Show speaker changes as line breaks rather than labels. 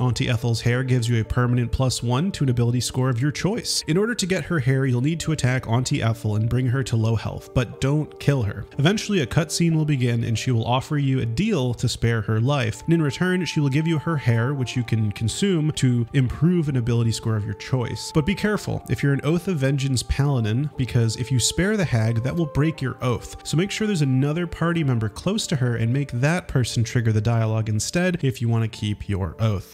Auntie Ethel's hair gives you a permanent plus one to an ability score of your choice. In order to get her hair, you'll need to attack Auntie Ethel and bring her to low health, but don't kill her. Eventually, a cutscene will begin and she will offer you a deal to spare her life, and in return, she will give you her hair, which you can consume to improve an ability score of your choice. But be careful if you're an Oath of Vengeance Paladin, because if you spare the hag, that will break your oath. So make sure there's another party member close to her and make that person trigger the dialogue instead if you want to keep your oath.